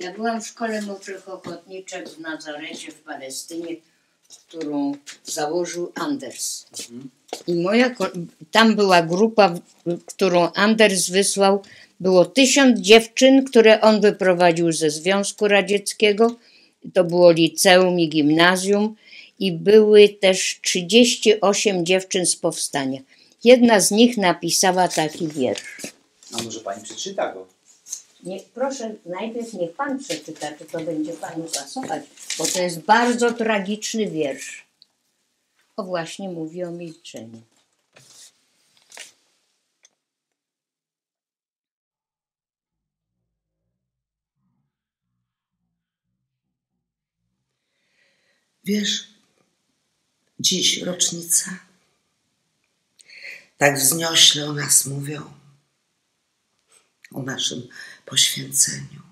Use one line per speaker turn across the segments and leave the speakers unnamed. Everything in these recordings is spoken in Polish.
Ja byłam w szkole młodszych ochotniczek w Nazarecie w Palestynie, którą założył Anders. I moja, tam była grupa, którą Anders wysłał. Było tysiąc dziewczyn, które on wyprowadził ze Związku Radzieckiego. To było liceum i gimnazjum. I były też 38 dziewczyn z powstania. Jedna z nich napisała taki wiersz.
A może pani przeczyta go?
Nie, proszę, najpierw niech pan przeczyta, czy to będzie panu pasować, bo to jest bardzo tragiczny wiersz. O właśnie mówi o milczeniu.
Wiesz, dziś rocznica. Tak wzniośle o nas mówią, o naszym poświęceniu.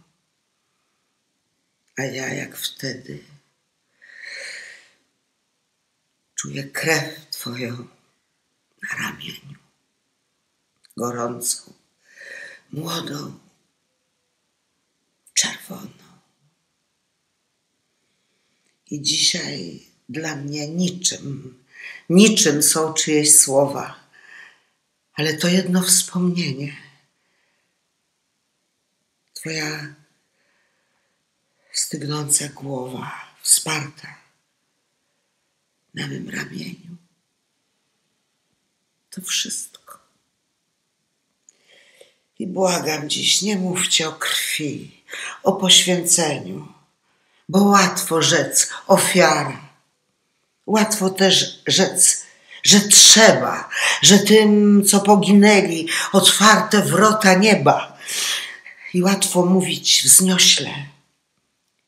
A ja jak wtedy czuję krew Twoją na ramieniu, gorącą, młodą, czerwoną. I dzisiaj dla mnie niczym, niczym są czyjeś słowa, ale to jedno wspomnienie. Twoja stygnąca głowa, wsparta na mym ramieniu. To wszystko. I błagam dziś, nie mówcie o krwi, o poświęceniu bo łatwo rzec ofiara. Łatwo też rzec, że trzeba, że tym, co poginęli, otwarte wrota nieba. I łatwo mówić wzniośle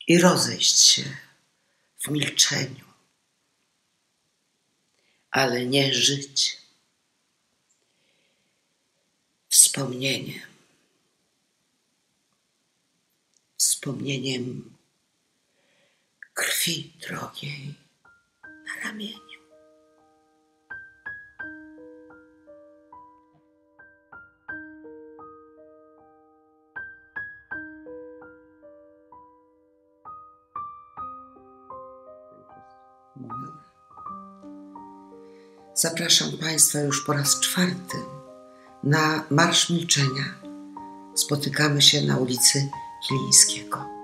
i rozejść się w milczeniu. Ale nie żyć wspomnieniem. Wspomnieniem krwi drogiej na ramieniu. Zapraszam Państwa już po raz czwarty na Marsz Milczenia. Spotykamy się na ulicy Kilińskiego.